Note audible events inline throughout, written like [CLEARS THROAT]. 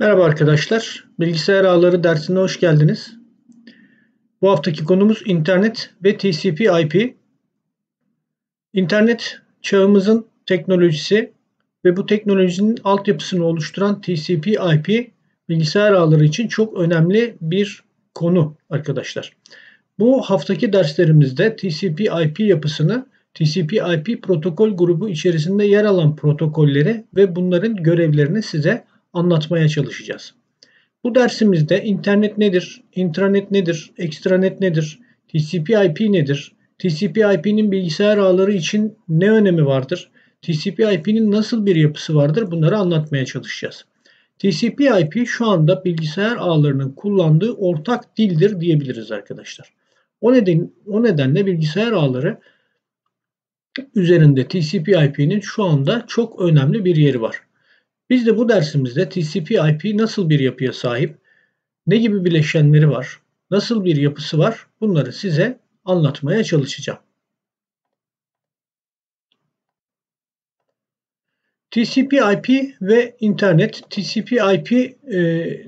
Merhaba arkadaşlar. Bilgisayar ağları dersine hoş geldiniz. Bu haftaki konumuz internet ve TCP/IP. İnternet çağımızın teknolojisi ve bu teknolojinin altyapısını oluşturan TCP/IP bilgisayar ağları için çok önemli bir konu arkadaşlar. Bu haftaki derslerimizde TCP/IP yapısını, TCP/IP protokol grubu içerisinde yer alan protokolleri ve bunların görevlerini size anlatmaya çalışacağız. Bu dersimizde internet nedir, intranet nedir, extranet nedir, TCP/IP nedir, TCP/IP'nin bilgisayar ağları için ne önemi vardır, TCP/IP'nin nasıl bir yapısı vardır bunları anlatmaya çalışacağız. TCP/IP şu anda bilgisayar ağlarının kullandığı ortak dildir diyebiliriz arkadaşlar. O neden o nedenle bilgisayar ağları üzerinde TCP/IP'nin şu anda çok önemli bir yeri var. Biz de bu dersimizde TCP/IP nasıl bir yapıya sahip, ne gibi bileşenleri var, nasıl bir yapısı var bunları size anlatmaya çalışacağım. TCP/IP ve internet. TCP/IP e,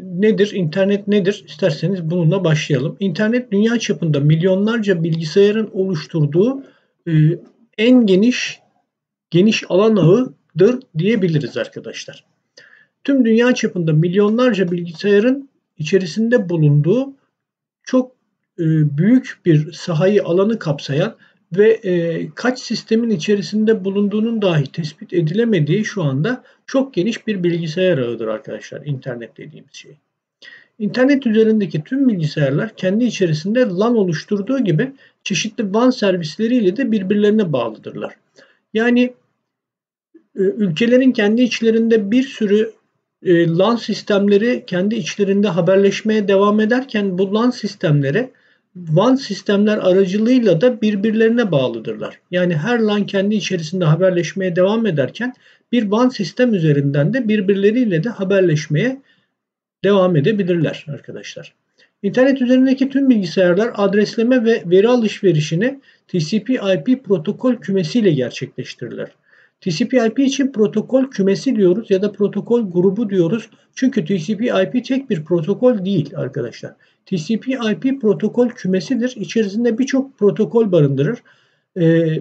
nedir? İnternet nedir? İsterseniz bununla başlayalım. İnternet dünya çapında milyonlarca bilgisayarın oluşturduğu e, en geniş geniş alan ağıdır diyebiliriz arkadaşlar tüm dünya çapında milyonlarca bilgisayarın içerisinde bulunduğu çok e, büyük bir sahayı alanı kapsayan ve e, kaç sistemin içerisinde bulunduğunun dahi tespit edilemediği şu anda çok geniş bir bilgisayar ağıdır arkadaşlar internet dediğimiz şey. İnternet üzerindeki tüm bilgisayarlar kendi içerisinde LAN oluşturduğu gibi çeşitli WAN servisleriyle de birbirlerine bağlıdırlar. Yani ülkelerin kendi içlerinde bir sürü e, LAN sistemleri kendi içlerinde haberleşmeye devam ederken bu LAN sistemleri WAN sistemler aracılığıyla da birbirlerine bağlıdırlar. Yani her LAN kendi içerisinde haberleşmeye devam ederken bir WAN sistem üzerinden de birbirleriyle de haberleşmeye devam edebilirler arkadaşlar. İnternet üzerindeki tüm bilgisayarlar adresleme ve veri alışverişini TCP/IP protokol kümesiyle gerçekleştirirler. TCP/IP için protokol kümesi diyoruz ya da protokol grubu diyoruz. Çünkü TCP/IP tek bir protokol değil arkadaşlar. TCP/IP protokol kümesidir. İçerisinde birçok protokol barındırır. Ee,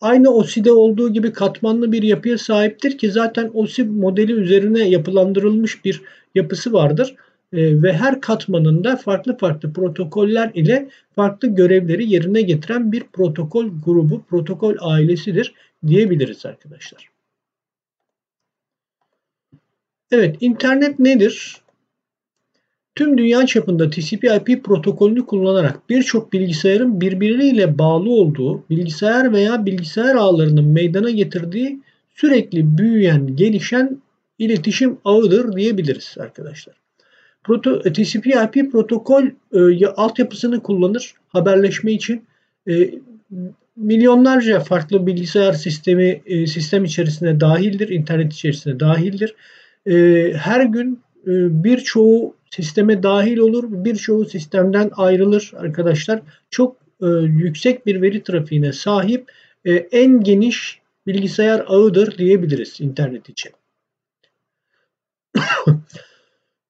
aynı OSI'de olduğu gibi katmanlı bir yapıya sahiptir ki zaten OSI modeli üzerine yapılandırılmış bir yapısı vardır. Ee, ve her katmanında farklı farklı protokoller ile farklı görevleri yerine getiren bir protokol grubu, protokol ailesidir diyebiliriz arkadaşlar. Evet, internet nedir? Tüm dünya çapında TCP/IP protokolünü kullanarak birçok bilgisayarın birbirleriyle bağlı olduğu bilgisayar veya bilgisayar ağlarının meydana getirdiği sürekli büyüyen, gelişen iletişim ağıdır diyebiliriz arkadaşlar. Proto, TCP/IP protokol e, altyapısını kullanır haberleşme için. E, milyonlarca farklı bilgisayar sistemi e, sistem içerisinde dahildir, internet içerisinde dahildir. E, her gün e, birçoğu sisteme dahil olur, birçoğu sistemden ayrılır arkadaşlar. Çok e, yüksek bir veri trafiğine sahip e, en geniş bilgisayar ağıdır diyebiliriz internet için.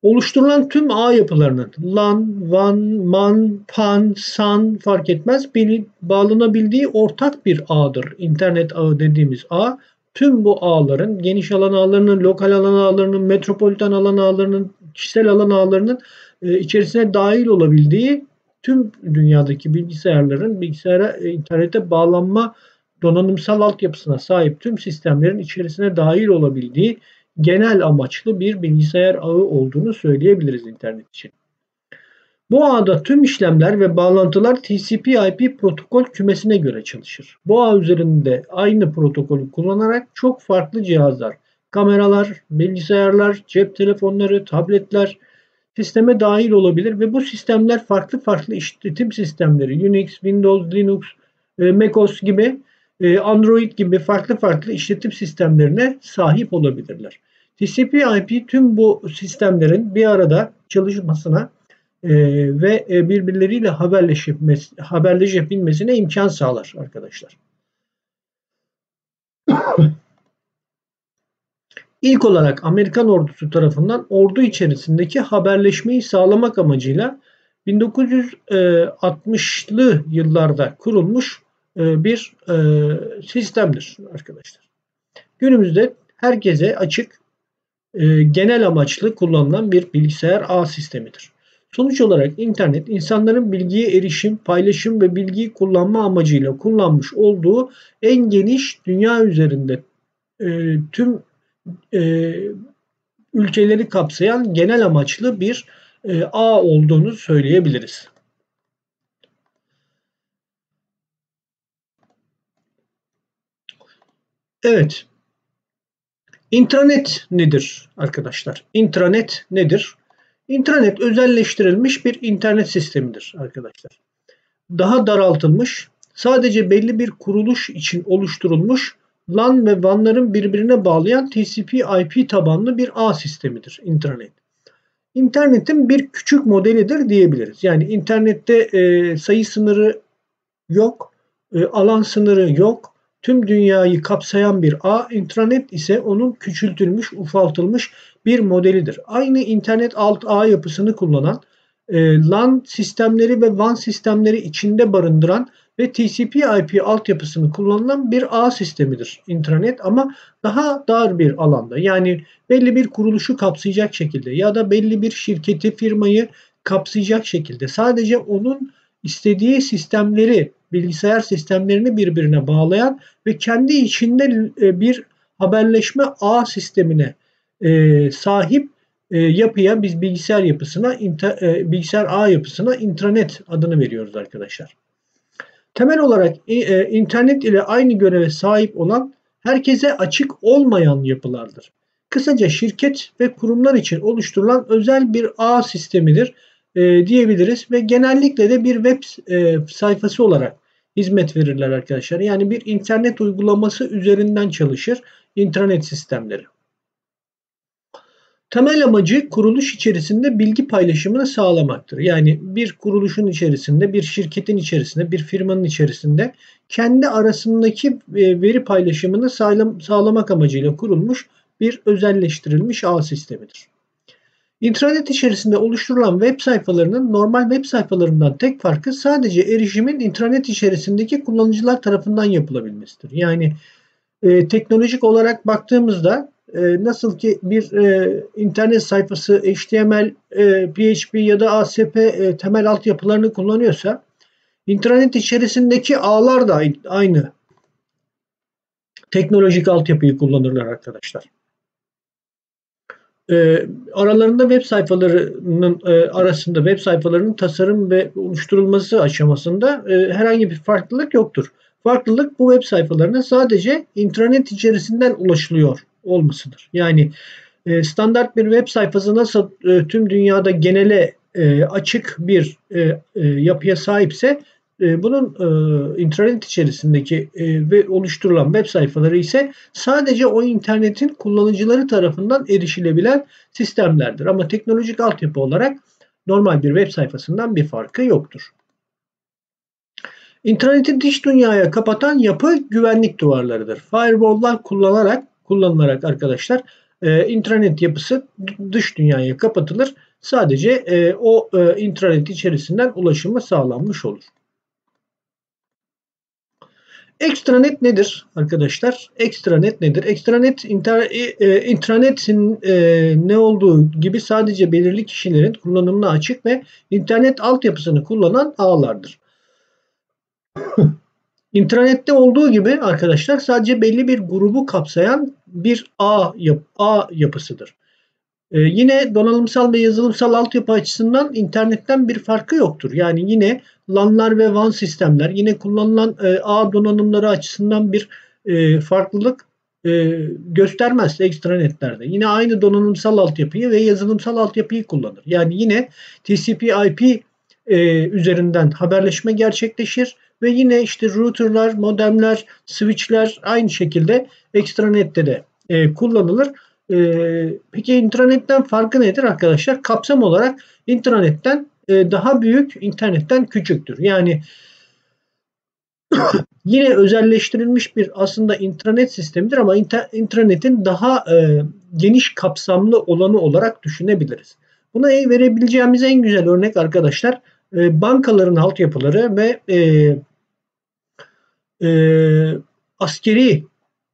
Oluşturulan tüm ağ yapılarının LAN, WAN, MAN, PAN, SAN fark etmez bağlanabildiği ortak bir ağdır. İnternet ağı dediğimiz ağ tüm bu ağların geniş alan ağlarının, lokal alan ağlarının, metropolitan alan ağlarının, kişisel alan ağlarının e, içerisine dahil olabildiği tüm dünyadaki bilgisayarların bilgisayara e, internete bağlanma donanımsal altyapısına sahip tüm sistemlerin içerisine dahil olabildiği genel amaçlı bir bilgisayar ağı olduğunu söyleyebiliriz internet için. Bu ağda tüm işlemler ve bağlantılar TCP/IP protokol kümesine göre çalışır. Bu ağ üzerinde aynı protokolü kullanarak çok farklı cihazlar, kameralar, bilgisayarlar, cep telefonları, tabletler sisteme dahil olabilir ve bu sistemler farklı farklı işletim sistemleri Unix, Windows, Linux, e, macOS gibi e, Android gibi farklı farklı işletim sistemlerine sahip olabilirler. TCP/IP tüm bu sistemlerin bir arada çalışmasına e, ve e, birbirleriyle haberleşebilmesi, haberleşebilmesine imkan sağlar arkadaşlar. İlk olarak Amerikan ordusu tarafından ordu içerisindeki haberleşmeyi sağlamak amacıyla 1960'lı yıllarda kurulmuş e, bir e, sistemdir arkadaşlar. Günümüzde herkese açık e, genel amaçlı kullanılan bir bilgisayar ağ sistemidir. Sonuç olarak internet insanların bilgiye erişim, paylaşım ve bilgiyi kullanma amacıyla kullanmış olduğu en geniş dünya üzerinde e, tüm e, ülkeleri kapsayan genel amaçlı bir e, ağ olduğunu söyleyebiliriz. Evet. İntranet nedir arkadaşlar? İntranet nedir? İntranet özelleştirilmiş bir internet sistemidir arkadaşlar. Daha daraltılmış, sadece belli bir kuruluş için oluşturulmuş LAN ve WAN'ların birbirine bağlayan TCP/IP tabanlı bir ağ sistemidir intranet. İnternetin bir küçük modelidir diyebiliriz. Yani internette e, sayı sınırı yok, e, alan sınırı yok. Tüm dünyayı kapsayan bir ağ, intranet ise onun küçültülmüş, ufaltılmış bir modelidir. Aynı internet alt ağ yapısını kullanan e, LAN sistemleri ve WAN sistemleri içinde barındıran ve TCP/IP altyapısını kullanılan bir ağ sistemidir intranet ama daha dar bir alanda. Yani belli bir kuruluşu kapsayacak şekilde ya da belli bir şirketi, firmayı kapsayacak şekilde sadece onun istediği sistemleri, bilgisayar sistemlerini birbirine bağlayan ve kendi içinde e, bir haberleşme ağ sistemine e, sahip e, yapıya biz bilgisayar yapısına, bilgisayar ağ yapısına intranet adını veriyoruz arkadaşlar. Temel olarak internet ile aynı göreve sahip olan herkese açık olmayan yapılardır. Kısaca şirket ve kurumlar için oluşturulan özel bir ağ sistemidir e, diyebiliriz ve genellikle de bir web e, sayfası olarak hizmet verirler arkadaşlar. Yani bir internet uygulaması üzerinden çalışır intranet sistemleri. Temel amacı kuruluş içerisinde bilgi paylaşımını sağlamaktır. Yani bir kuruluşun içerisinde, bir şirketin içerisinde, bir firmanın içerisinde kendi arasındaki e, veri paylaşımını sağlamak amacıyla kurulmuş bir özelleştirilmiş ağ sistemidir. İntranet içerisinde oluşturulan web sayfalarının normal web sayfalarından tek farkı sadece erişimin intranet içerisindeki kullanıcılar tarafından yapılabilmesidir. Yani e, teknolojik olarak baktığımızda e, nasıl ki bir e, internet sayfası HTML, e, PHP ya da ASP e, temel altyapılarını kullanıyorsa intranet içerisindeki ağlar da aynı teknolojik altyapıyı kullanırlar arkadaşlar. E, aralarında web sayfalarının e, arasında web sayfalarının tasarım ve oluşturulması aşamasında e, herhangi bir farklılık yoktur. Farklılık bu web sayfalarına sadece intranet içerisinden ulaşılıyor olmasıdır. Yani e, standart bir web sayfası nasıl e, tüm dünyada genele e, açık bir e, e, yapıya sahipse e, bunun e, internet içerisindeki e, ve oluşturulan web sayfaları ise sadece o internetin kullanıcıları tarafından erişilebilen sistemlerdir. Ama teknolojik altyapı olarak normal bir web sayfasından bir farkı yoktur. İnterneti dış dünyaya kapatan yapı güvenlik duvarlarıdır. Firewall'lar kullanarak kullanılarak arkadaşlar e, intranet yapısı dış dünyaya kapatılır. Sadece e, o e, intranet içerisinden ulaşımı sağlanmış olur. Extranet nedir arkadaşlar? Extranet nedir? Extranet inter, e, e, intranetin e, ne olduğu gibi sadece belirli kişilerin kullanımına açık ve internet altyapısını kullanan ağlardır. [LAUGHS] İnternette olduğu gibi arkadaşlar sadece belli bir grubu kapsayan bir ağ, yap, ağ yapısıdır. Ee, yine donanımsal ve yazılımsal altyapı açısından internetten bir farkı yoktur. Yani yine LAN'lar ve WAN sistemler yine kullanılan e, ağ donanımları açısından bir e, farklılık e, göstermez ekstranetlerde. Yine aynı donanımsal altyapıyı ve yazılımsal altyapıyı kullanır. Yani yine TCP/IP e, üzerinden haberleşme gerçekleşir ve yine işte routerlar, modemler, switchler aynı şekilde ekstranette de e, kullanılır. E, peki intranetten farkı nedir arkadaşlar? Kapsam olarak intranetten e, daha büyük, internetten küçüktür. Yani [COUGHS] yine özelleştirilmiş bir aslında intranet sistemidir ama intranetin daha e, geniş kapsamlı olanı olarak düşünebiliriz. Buna verebileceğimiz en güzel örnek arkadaşlar e, bankaların altyapıları ve e, e, askeri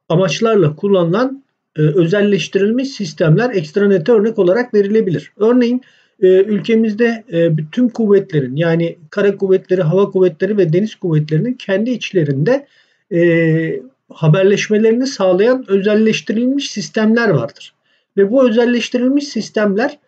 amaçlarla kullanılan e, özelleştirilmiş sistemler ekstranete örnek olarak verilebilir. Örneğin e, ülkemizde e, bütün kuvvetlerin yani kara kuvvetleri, hava kuvvetleri ve deniz kuvvetlerinin kendi içlerinde e, haberleşmelerini sağlayan özelleştirilmiş sistemler vardır. Ve bu özelleştirilmiş sistemler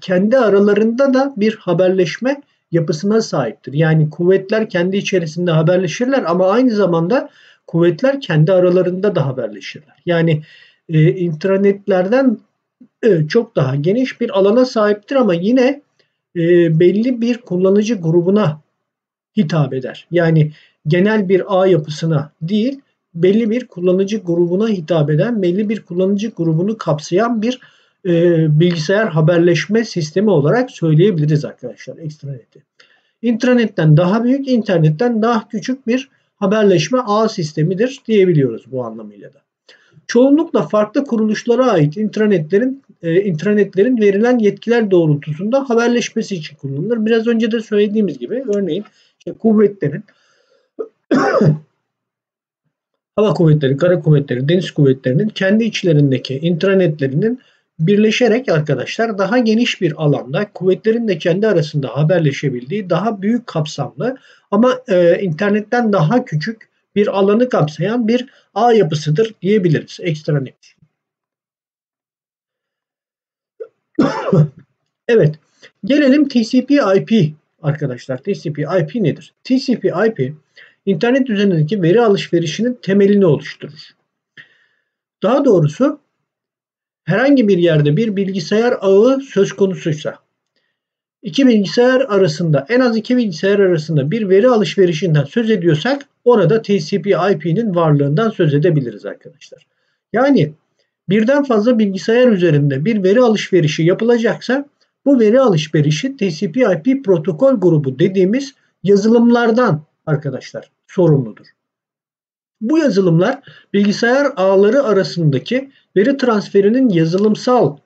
kendi aralarında da bir haberleşme yapısına sahiptir. Yani kuvvetler kendi içerisinde haberleşirler ama aynı zamanda kuvvetler kendi aralarında da haberleşirler. Yani e, intranetlerden e, çok daha geniş bir alana sahiptir ama yine e, belli bir kullanıcı grubuna hitap eder. Yani genel bir ağ yapısına değil, belli bir kullanıcı grubuna hitap eden, belli bir kullanıcı grubunu kapsayan bir e, bilgisayar haberleşme sistemi olarak söyleyebiliriz arkadaşlar ekstraneti. İntranetten daha büyük, internetten daha küçük bir haberleşme ağ sistemidir diyebiliyoruz bu anlamıyla da. Çoğunlukla farklı kuruluşlara ait intranetlerin e, intranetlerin verilen yetkiler doğrultusunda haberleşmesi için kullanılır. Biraz önce de söylediğimiz gibi örneğin işte kuvvetlerin [COUGHS] hava kuvvetleri, kara kuvvetleri, deniz kuvvetlerinin kendi içlerindeki intranetlerinin birleşerek arkadaşlar daha geniş bir alanda kuvvetlerin de kendi arasında haberleşebildiği daha büyük kapsamlı ama e, internetten daha küçük bir alanı kapsayan bir ağ yapısıdır diyebiliriz ekstranet. [COUGHS] evet gelelim TCP/IP arkadaşlar. TCP/IP nedir? TCP/IP internet üzerindeki veri alışverişinin temelini oluşturur. Daha doğrusu herhangi bir yerde bir bilgisayar ağı söz konusuysa iki bilgisayar arasında en az iki bilgisayar arasında bir veri alışverişinden söz ediyorsak orada TCP/IP'nin varlığından söz edebiliriz arkadaşlar. Yani birden fazla bilgisayar üzerinde bir veri alışverişi yapılacaksa bu veri alışverişi TCP/IP protokol grubu dediğimiz yazılımlardan arkadaşlar sorumludur. Bu yazılımlar bilgisayar ağları arasındaki veri transferinin yazılımsal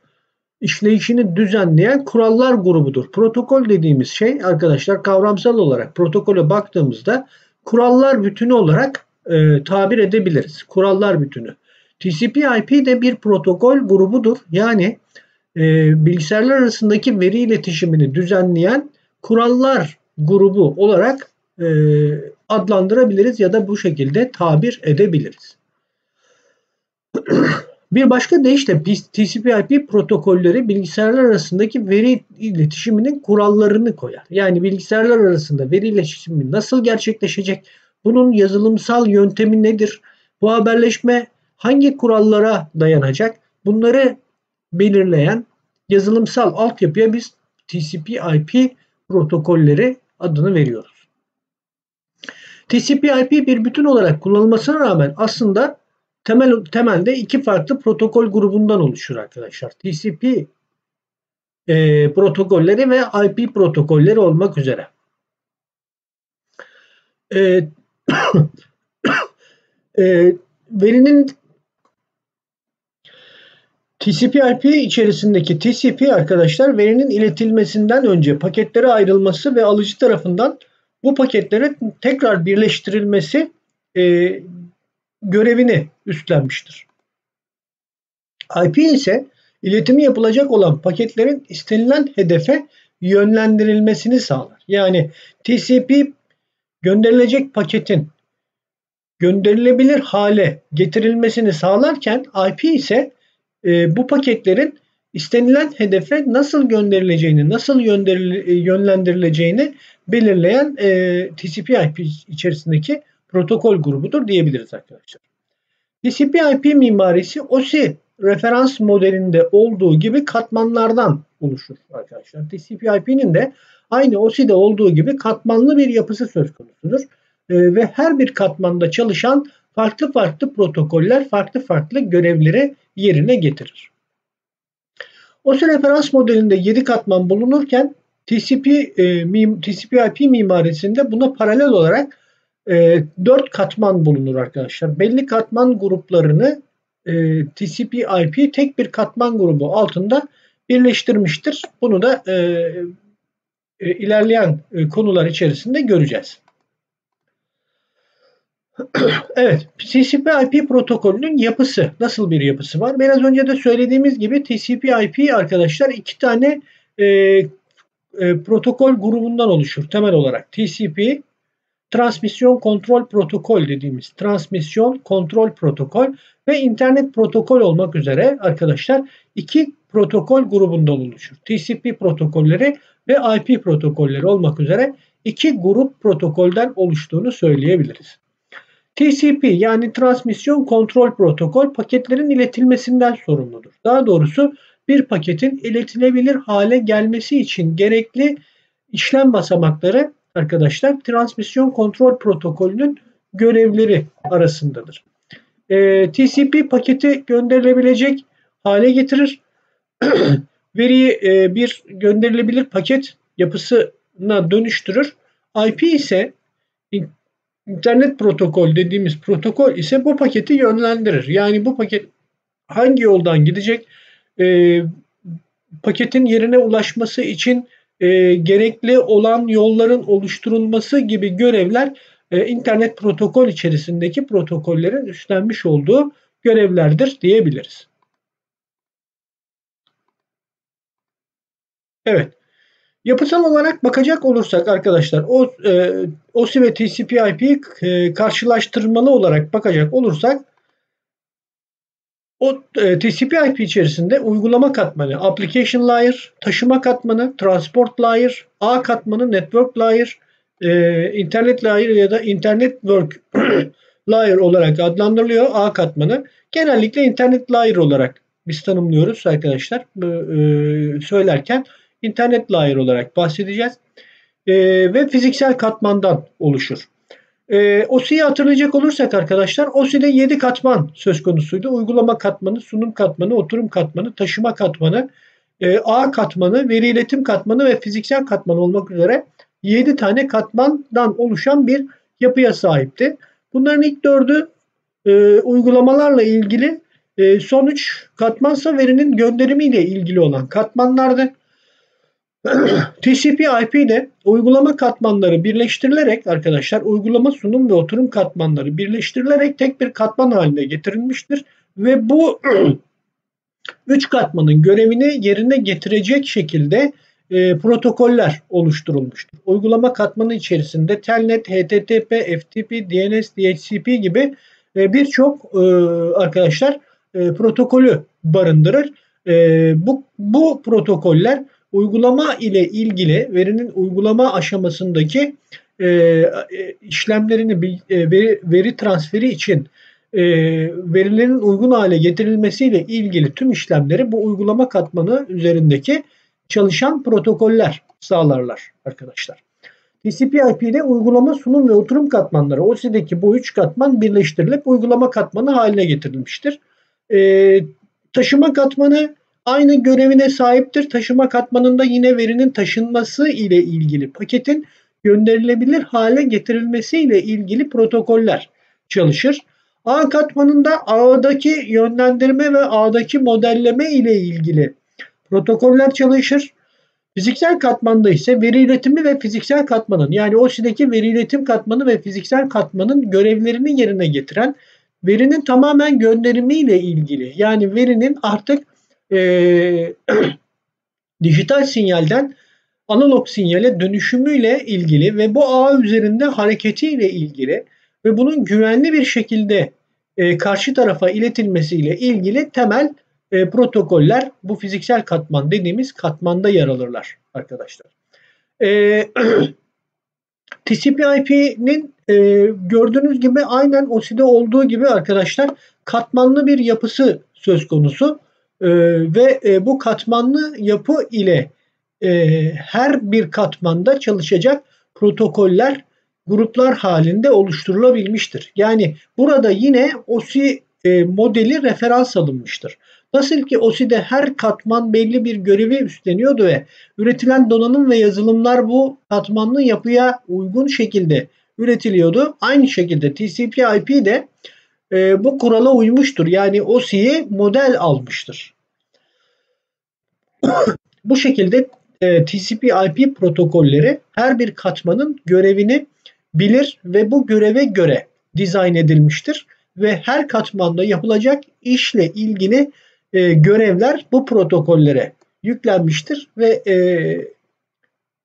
işleyişini düzenleyen kurallar grubudur. Protokol dediğimiz şey arkadaşlar kavramsal olarak protokole baktığımızda kurallar bütünü olarak e, tabir edebiliriz. Kurallar bütünü. TCP/IP de bir protokol grubudur. Yani e, bilgisayarlar arasındaki veri iletişimini düzenleyen kurallar grubu olarak e, adlandırabiliriz ya da bu şekilde tabir edebiliriz. [CLEARS THROAT] Bir başka deyişle TCP/IP protokolleri bilgisayarlar arasındaki veri iletişiminin kurallarını koyar. Yani bilgisayarlar arasında veri iletişimi nasıl gerçekleşecek? Bunun yazılımsal yöntemi nedir? Bu haberleşme hangi kurallara dayanacak? Bunları belirleyen yazılımsal altyapıya biz TCP/IP protokolleri adını veriyoruz. TCP/IP bir bütün olarak kullanılmasına rağmen aslında temel temelde iki farklı protokol grubundan oluşur arkadaşlar. TCP e, protokolleri ve IP protokolleri olmak üzere. E, [COUGHS] e, verinin TCP/IP içerisindeki TCP arkadaşlar verinin iletilmesinden önce paketlere ayrılması ve alıcı tarafından bu paketlerin tekrar birleştirilmesi e, görevini üstlenmiştir. IP ise iletimi yapılacak olan paketlerin istenilen hedefe yönlendirilmesini sağlar. Yani TCP gönderilecek paketin gönderilebilir hale getirilmesini sağlarken IP ise e, bu paketlerin istenilen hedefe nasıl gönderileceğini, nasıl yönlendirileceğini belirleyen e, TCP/IP içerisindeki protokol grubudur diyebiliriz arkadaşlar. TCP/IP mimarisi OSI referans modelinde olduğu gibi katmanlardan oluşur arkadaşlar. TCP/IP'nin de aynı OSI'de olduğu gibi katmanlı bir yapısı söz konusudur. E, ve her bir katmanda çalışan farklı farklı protokoller farklı farklı görevleri yerine getirir. OSI referans modelinde 7 katman bulunurken TCP, e, TCP/IP mimarisinde buna paralel olarak e, 4 katman bulunur arkadaşlar. Belli katman gruplarını e, TCP/IP tek bir katman grubu altında birleştirmiştir. Bunu da e, e, ilerleyen e, konular içerisinde göreceğiz. [CLEARS THROAT] evet, TCP/IP protokolünün yapısı nasıl bir yapısı var? Biraz önce de söylediğimiz gibi TCP/IP arkadaşlar iki tane e, e, protokol grubundan oluşur temel olarak. TCP transmisyon kontrol protokol dediğimiz transmisyon kontrol protokol ve internet protokol olmak üzere arkadaşlar iki protokol grubundan oluşur. TCP protokolleri ve IP protokolleri olmak üzere iki grup protokolden oluştuğunu söyleyebiliriz. TCP yani transmisyon kontrol protokol paketlerin iletilmesinden sorumludur. Daha doğrusu bir paketin iletilebilir hale gelmesi için gerekli işlem basamakları arkadaşlar transmisyon kontrol protokolünün görevleri arasındadır. E, TCP paketi gönderilebilecek hale getirir. [CLEARS THROAT] Veriyi e, bir gönderilebilir paket yapısına dönüştürür. IP ise internet protokol dediğimiz protokol ise bu paketi yönlendirir. Yani bu paket hangi yoldan gidecek? E, paketin yerine ulaşması için e, gerekli olan yolların oluşturulması gibi görevler e, internet protokol içerisindeki protokollerin üstlenmiş olduğu görevlerdir diyebiliriz. Evet. Yapısal olarak bakacak olursak arkadaşlar o e, OSI ve TCP/IP e, karşılaştırmalı olarak bakacak olursak o e, TCP/IP içerisinde uygulama katmanı, application layer, taşıma katmanı, transport layer, ağ katmanı, network layer, e, internet layer ya da internet work [CLEARS THROAT] layer olarak adlandırılıyor ağ katmanı. Genellikle internet layer olarak biz tanımlıyoruz arkadaşlar. E, söylerken internet layer olarak bahsedeceğiz. E, ve fiziksel katmandan oluşur. E, OSI'yi hatırlayacak olursak arkadaşlar OSI'de 7 katman söz konusuydu. Uygulama katmanı, sunum katmanı, oturum katmanı, taşıma katmanı, e, ağ katmanı, veri iletim katmanı ve fiziksel katman olmak üzere 7 tane katmandan oluşan bir yapıya sahipti. Bunların ilk dördü e, uygulamalarla ilgili, e, son üç katmansa verinin gönderimiyle ilgili olan katmanlardı. [CLEARS THROAT] TCP/IP ile uygulama katmanları birleştirilerek arkadaşlar uygulama sunum ve oturum katmanları birleştirilerek tek bir katman haline getirilmiştir ve bu [CLEARS THROAT] üç katmanın görevini yerine getirecek şekilde e, protokoller oluşturulmuştur. Uygulama katmanı içerisinde Telnet, HTTP, FTP, DNS, DHCP gibi e, birçok e, arkadaşlar e, protokolü barındırır. E, bu, bu protokoller uygulama ile ilgili verinin uygulama aşamasındaki e, e işlemlerini e, veri, veri transferi için e, verilerin uygun hale getirilmesiyle ilgili tüm işlemleri bu uygulama katmanı üzerindeki çalışan protokoller sağlarlar arkadaşlar. TCP/IP'de uygulama sunum ve oturum katmanları OSI'deki bu üç katman birleştirilip uygulama katmanı haline getirilmiştir. E, taşıma katmanı aynı görevine sahiptir. Taşıma katmanında yine verinin taşınması ile ilgili paketin gönderilebilir hale getirilmesi ile ilgili protokoller çalışır. A katmanında ağdaki yönlendirme ve ağdaki modelleme ile ilgili protokoller çalışır. Fiziksel katmanda ise veri iletimi ve fiziksel katmanın yani OSI'deki veri iletim katmanı ve fiziksel katmanın görevlerini yerine getiren verinin tamamen gönderimiyle ilgili yani verinin artık e, [CLEARS THROAT] dijital sinyalden analog sinyale dönüşümüyle ilgili ve bu ağ üzerinde hareketiyle ilgili ve bunun güvenli bir şekilde e, karşı tarafa iletilmesiyle ilgili temel e, protokoller bu fiziksel katman dediğimiz katmanda yer alırlar arkadaşlar. [CLEARS THROAT] E, TCP/IP'nin e, gördüğünüz gibi aynen OSI'de olduğu gibi arkadaşlar katmanlı bir yapısı söz konusu e, ve e, bu katmanlı yapı ile e, her bir katmanda çalışacak protokoller gruplar halinde oluşturulabilmiştir. Yani burada yine OSI e, modeli referans alınmıştır. Nasıl ki OSI'de her katman belli bir görevi üstleniyordu ve üretilen donanım ve yazılımlar bu katmanlı yapıya uygun şekilde üretiliyordu. Aynı şekilde TCP/IP de e, bu kurala uymuştur. Yani OSI'yi model almıştır. bu şekilde e, TCP/IP protokolleri her bir katmanın görevini bilir ve bu göreve göre dizayn edilmiştir ve her katmanda yapılacak işle ilgili e, görevler bu protokollere yüklenmiştir ve e,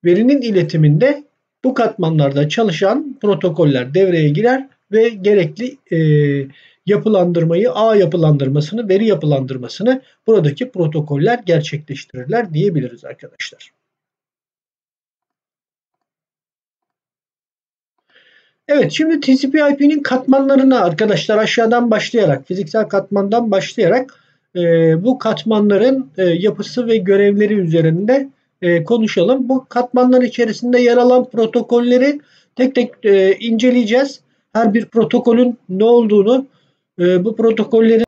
verinin iletiminde bu katmanlarda çalışan protokoller devreye girer ve gerekli e, yapılandırmayı, ağ yapılandırmasını, veri yapılandırmasını buradaki protokoller gerçekleştirirler diyebiliriz arkadaşlar. Evet şimdi TCP/IP'nin katmanlarına arkadaşlar aşağıdan başlayarak fiziksel katmandan başlayarak e, bu katmanların e, yapısı ve görevleri üzerinde e, konuşalım. Bu katmanlar içerisinde yer alan protokolleri tek tek e, inceleyeceğiz. Her bir protokolün ne olduğunu, e, bu protokollerin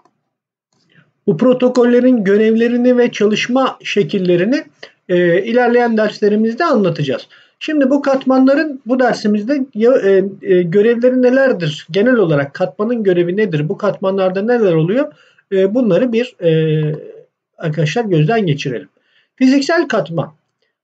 bu protokollerin görevlerini ve çalışma şekillerini e, ilerleyen derslerimizde anlatacağız. Şimdi bu katmanların bu dersimizde e, görevleri nelerdir? Genel olarak katmanın görevi nedir? Bu katmanlarda neler oluyor? Bunları bir arkadaşlar gözden geçirelim. Fiziksel katman.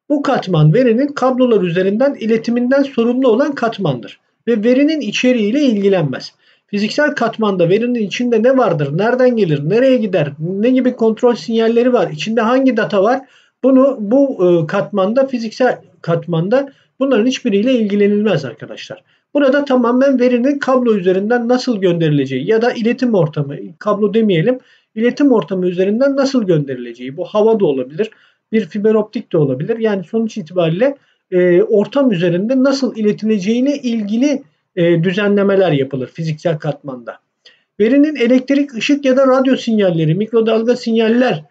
Bu katman verinin kablolar üzerinden iletiminden sorumlu olan katmandır ve verinin içeriğiyle ilgilenmez. Fiziksel katmanda verinin içinde ne vardır, nereden gelir, nereye gider, ne gibi kontrol sinyalleri var, içinde hangi data var bunu bu katmanda fiziksel katmanda bunların hiçbiriyle ilgilenilmez arkadaşlar. Burada tamamen verinin kablo üzerinden nasıl gönderileceği ya da iletim ortamı, kablo demeyelim, iletim ortamı üzerinden nasıl gönderileceği. Bu hava da olabilir, bir fiber optik de olabilir. Yani sonuç itibariyle e, ortam üzerinde nasıl iletileceğine ilgili e, düzenlemeler yapılır fiziksel katmanda. Verinin elektrik, ışık ya da radyo sinyalleri, mikrodalga sinyaller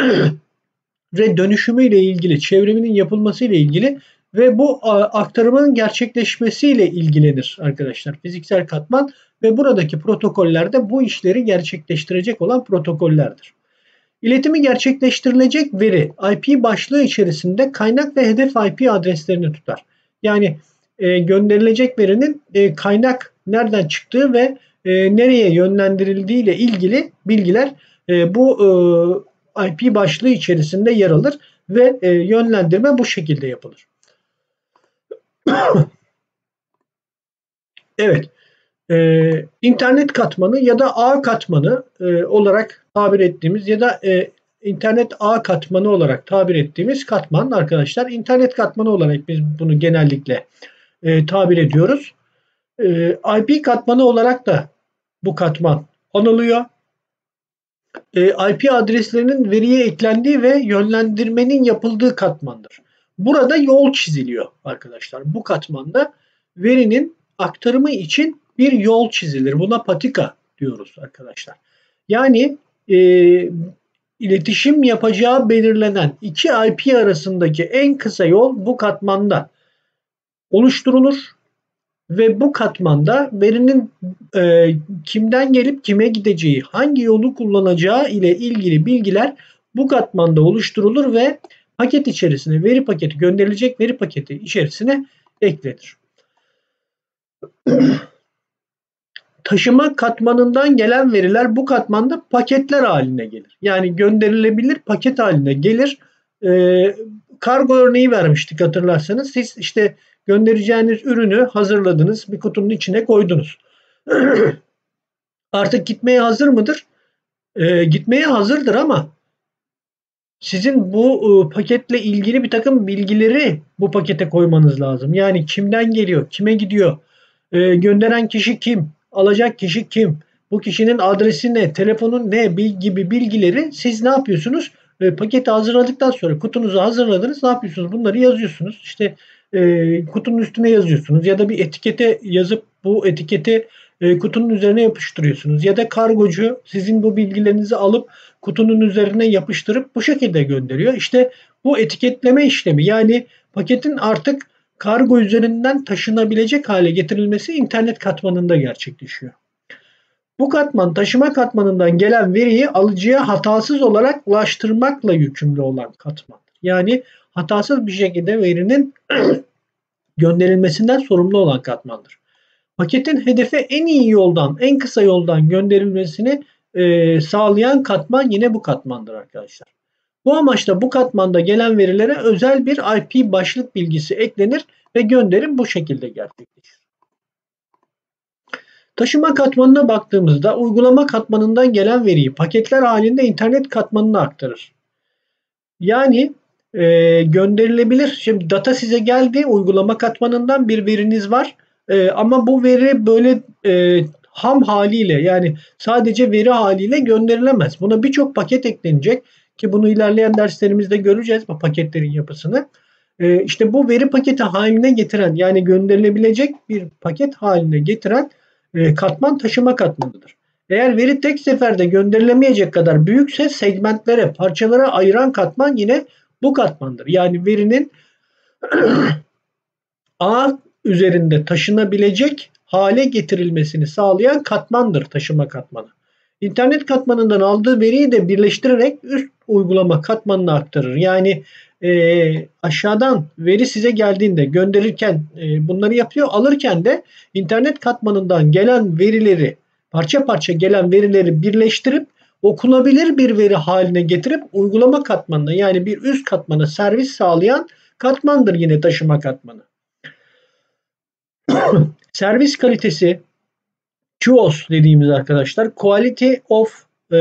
[CLEARS THROAT] ve dönüşümü ile ilgili, çevriminin yapılması ile ilgili ve bu aktarımın gerçekleşmesiyle ilgilenir arkadaşlar fiziksel katman ve buradaki protokollerde bu işleri gerçekleştirecek olan protokollerdir. İletimi gerçekleştirilecek veri IP başlığı içerisinde kaynak ve hedef IP adreslerini tutar. Yani e, gönderilecek verinin e, kaynak nereden çıktığı ve e, nereye yönlendirildiği ile ilgili bilgiler e, bu e, IP başlığı içerisinde yer alır ve e, yönlendirme bu şekilde yapılır. [COUGHS] evet. Ee, internet katmanı ya da ağ katmanı e, olarak tabir ettiğimiz ya da e, internet ağ katmanı olarak tabir ettiğimiz katman arkadaşlar internet katmanı olarak biz bunu genellikle e, tabir ediyoruz. E, IP katmanı olarak da bu katman anılıyor. E, IP adreslerinin veriye eklendiği ve yönlendirmenin yapıldığı katmandır. Burada yol çiziliyor arkadaşlar. Bu katmanda verinin aktarımı için bir yol çizilir. Buna patika diyoruz arkadaşlar. Yani e, iletişim yapacağı belirlenen iki IP arasındaki en kısa yol bu katmanda oluşturulur ve bu katmanda verinin e, kimden gelip kime gideceği, hangi yolu kullanacağı ile ilgili bilgiler bu katmanda oluşturulur ve paket içerisine veri paketi gönderilecek veri paketi içerisine eklenir. [CLEARS THROAT] Taşıma katmanından gelen veriler bu katmanda paketler haline gelir. Yani gönderilebilir paket haline gelir. Ee, kargo örneği vermiştik hatırlarsanız. Siz işte göndereceğiniz ürünü hazırladınız, bir kutunun içine koydunuz. [CLEARS THROAT] Artık gitmeye hazır mıdır? Ee, gitmeye hazırdır ama sizin bu e, paketle ilgili bir takım bilgileri bu pakete koymanız lazım. Yani kimden geliyor, kime gidiyor, e, gönderen kişi kim, alacak kişi kim, bu kişinin adresi ne, telefonu ne gibi bilgileri siz ne yapıyorsunuz? E, paketi hazırladıktan sonra kutunuzu hazırladınız ne yapıyorsunuz? Bunları yazıyorsunuz. İşte e, kutunun üstüne yazıyorsunuz ya da bir etikete yazıp bu etiketi e, kutunun üzerine yapıştırıyorsunuz. Ya da kargocu sizin bu bilgilerinizi alıp kutunun üzerine yapıştırıp bu şekilde gönderiyor. İşte bu etiketleme işlemi yani paketin artık kargo üzerinden taşınabilecek hale getirilmesi internet katmanında gerçekleşiyor. Bu katman taşıma katmanından gelen veriyi alıcıya hatasız olarak ulaştırmakla yükümlü olan katman. Yani hatasız bir şekilde verinin [CLEARS THROAT] gönderilmesinden sorumlu olan katmandır. paketin hedefe en iyi yoldan, en kısa yoldan gönderilmesini e, sağlayan katman yine bu katmandır arkadaşlar. Bu amaçla bu katmanda gelen verilere özel bir IP başlık bilgisi eklenir ve gönderim bu şekilde gerçekleşir. Taşıma katmanına baktığımızda uygulama katmanından gelen veriyi paketler halinde internet katmanına aktarır. Yani e, gönderilebilir. Şimdi data size geldi uygulama katmanından bir veriniz var. E, ama bu veri böyle e, ham haliyle yani sadece veri haliyle gönderilemez. Buna birçok paket eklenecek ki bunu ilerleyen derslerimizde göreceğiz bu paketlerin yapısını. E, işte bu veri paketi haline getiren yani gönderilebilecek bir paket haline getiren e, katman taşıma katmanıdır. Eğer veri tek seferde gönderilemeyecek kadar büyükse segmentlere, parçalara ayıran katman yine bu katmandır. Yani verinin [CLEARS THROAT] A üzerinde taşınabilecek hale getirilmesini sağlayan katmandır taşıma katmanı. İnternet katmanından aldığı veriyi de birleştirerek üst uygulama katmanına aktarır. Yani e, aşağıdan veri size geldiğinde gönderirken e, bunları yapıyor. Alırken de internet katmanından gelen verileri parça parça gelen verileri birleştirip okunabilir bir veri haline getirip uygulama katmanına yani bir üst katmana servis sağlayan katmandır yine taşıma katmanı. [COUGHS] servis kalitesi QoS dediğimiz arkadaşlar Quality of e,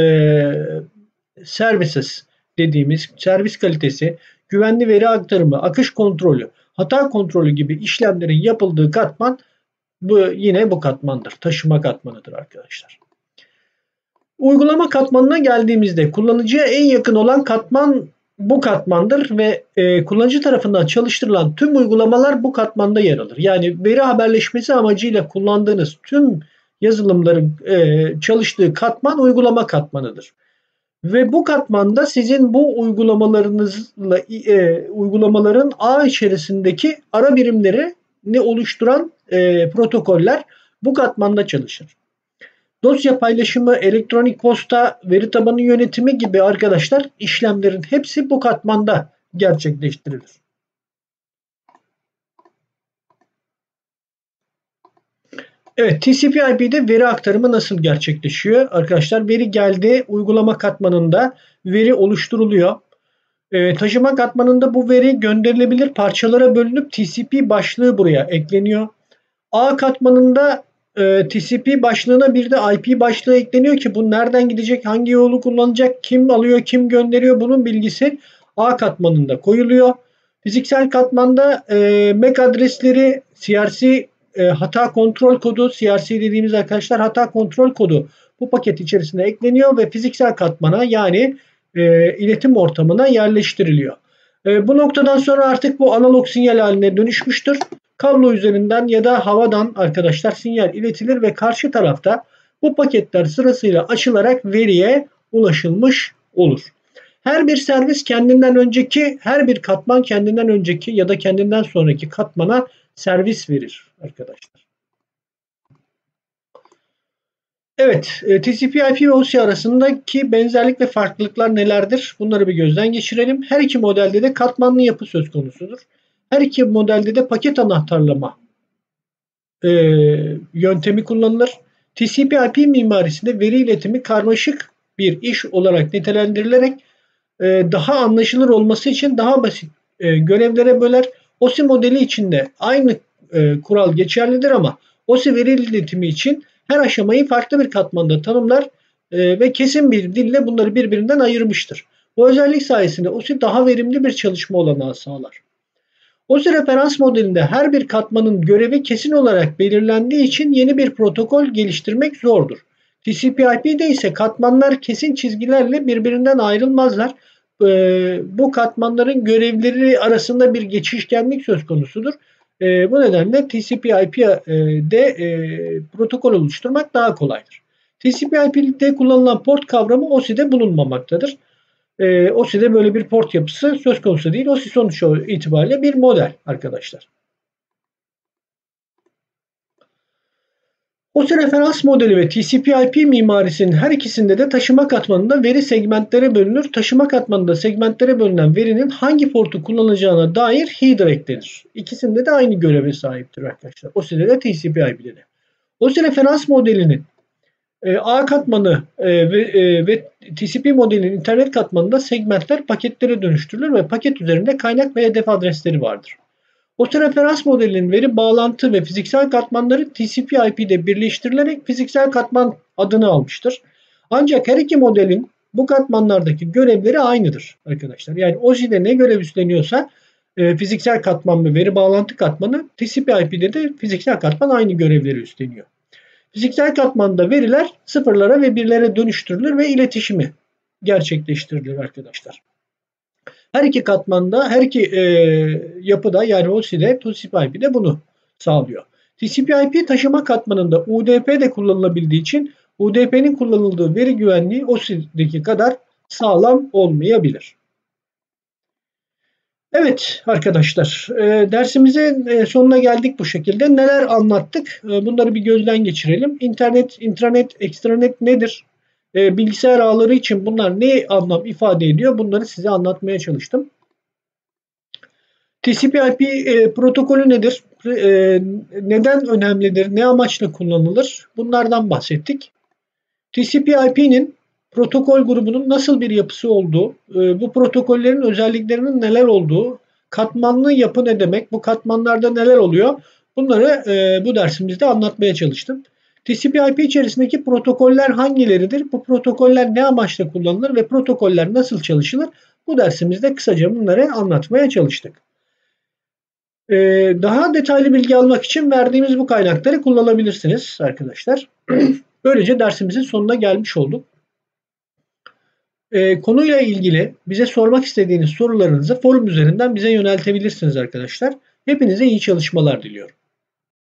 Services dediğimiz servis kalitesi, güvenli veri aktarımı, akış kontrolü, hata kontrolü gibi işlemlerin yapıldığı katman bu yine bu katmandır. Taşıma katmanıdır arkadaşlar. Uygulama katmanına geldiğimizde kullanıcıya en yakın olan katman bu katmandır ve e, kullanıcı tarafından çalıştırılan tüm uygulamalar bu katmanda yer alır. Yani veri haberleşmesi amacıyla kullandığınız tüm yazılımların e, çalıştığı katman uygulama katmanıdır. Ve bu katmanda sizin bu uygulamalarınızla e, uygulamaların ağ içerisindeki ara birimleri ne oluşturan e, protokoller bu katmanda çalışır. Dosya paylaşımı, elektronik posta, veri tabanı yönetimi gibi arkadaşlar işlemlerin hepsi bu katmanda gerçekleştirilir. Evet TCP/IP'de veri aktarımı nasıl gerçekleşiyor? Arkadaşlar veri geldi uygulama katmanında veri oluşturuluyor. E, taşıma katmanında bu veri gönderilebilir parçalara bölünüp TCP başlığı buraya ekleniyor. A katmanında e, TCP başlığına bir de IP başlığı ekleniyor ki bu nereden gidecek, hangi yolu kullanacak, kim alıyor, kim gönderiyor bunun bilgisi A katmanında koyuluyor. Fiziksel katmanda e, MAC adresleri, CRC e, hata kontrol kodu, CRC dediğimiz arkadaşlar hata kontrol kodu bu paket içerisine ekleniyor ve fiziksel katmana yani e, iletim ortamına yerleştiriliyor. E, bu noktadan sonra artık bu analog sinyal haline dönüşmüştür. Kablo üzerinden ya da havadan arkadaşlar sinyal iletilir ve karşı tarafta bu paketler sırasıyla açılarak veriye ulaşılmış olur. Her bir servis kendinden önceki, her bir katman kendinden önceki ya da kendinden sonraki katmana servis verir arkadaşlar. Evet, e, TCP/IP ve OSI arasındaki benzerlik ve farklılıklar nelerdir? Bunları bir gözden geçirelim. Her iki modelde de katmanlı yapı söz konusudur. Her iki modelde de paket anahtarlama e, yöntemi kullanılır. TCP/IP mimarisinde veri iletimi karmaşık bir iş olarak nitelendirilerek e, daha anlaşılır olması için daha basit e, görevlere böler. OSI modeli içinde aynı e, kural geçerlidir ama OSI veri iletimi için her aşamayı farklı bir katmanda tanımlar e, ve kesin bir dille bunları birbirinden ayırmıştır. Bu özellik sayesinde OSI daha verimli bir çalışma olanağı sağlar. OSI referans modelinde her bir katmanın görevi kesin olarak belirlendiği için yeni bir protokol geliştirmek zordur. TCP/IP'de ise katmanlar kesin çizgilerle birbirinden ayrılmazlar. Ee, bu katmanların görevleri arasında bir geçişkenlik söz konusudur. E, bu nedenle TCP/IP'de e, protokol oluşturmak daha kolaydır. TCP/IP'de kullanılan port kavramı OSI'de bulunmamaktadır. E, OSI'de böyle bir port yapısı söz konusu değil. OSI sonuç itibariyle bir model arkadaşlar. OSI referans modeli ve TCP/IP mimarisinin her ikisinde de taşıma katmanında veri segmentlere bölünür. Taşıma katmanında segmentlere bölünen verinin hangi portu kullanacağına dair header eklenir. İkisinde de aynı göreve sahiptir arkadaşlar. OSI'de de TCP/IP'de de. OSI referans modelinin e, A katmanı e, ve, e, ve TCP modelinin internet katmanında segmentler paketlere dönüştürülür ve paket üzerinde kaynak ve hedef adresleri vardır. OSI referans modelinin veri bağlantı ve fiziksel katmanları TCP/IP'de birleştirilerek fiziksel katman adını almıştır. Ancak her iki modelin bu katmanlardaki görevleri aynıdır arkadaşlar. Yani OSI'de ne görev üstleniyorsa e, fiziksel katman ve veri bağlantı katmanı TCP/IP'de de fiziksel katman aynı görevleri üstleniyor. Fiziksel katmanda veriler sıfırlara ve birlere dönüştürülür ve iletişimi gerçekleştirilir arkadaşlar. Her iki katmanda, her iki e, yapıda yani OSI'de, TCP/IP'de bunu sağlıyor. TCP/IP taşıma katmanında UDP de kullanılabildiği için UDP'nin kullanıldığı veri güvenliği OSI'deki kadar sağlam olmayabilir. Evet arkadaşlar e, dersimizin e, sonuna geldik bu şekilde. Neler anlattık? E, bunları bir gözden geçirelim. İnternet, intranet, ekstranet nedir? E, bilgisayar ağları için bunlar ne anlam ifade ediyor? Bunları size anlatmaya çalıştım. TCP/IP e, protokolü nedir? E, neden önemlidir? Ne amaçla kullanılır? Bunlardan bahsettik. TCP/IP'nin protokol grubunun nasıl bir yapısı olduğu, e, bu protokollerin özelliklerinin neler olduğu, katmanlı yapı ne demek, bu katmanlarda neler oluyor bunları e, bu dersimizde anlatmaya çalıştım. TCP/IP içerisindeki protokoller hangileridir? Bu protokoller ne amaçla kullanılır ve protokoller nasıl çalışılır? Bu dersimizde kısaca bunları anlatmaya çalıştık. E, daha detaylı bilgi almak için verdiğimiz bu kaynakları kullanabilirsiniz arkadaşlar. [CLEARS THROAT] Böylece dersimizin sonuna gelmiş olduk. E, konuyla ilgili bize sormak istediğiniz sorularınızı forum üzerinden bize yöneltebilirsiniz arkadaşlar. Hepinize iyi çalışmalar diliyorum.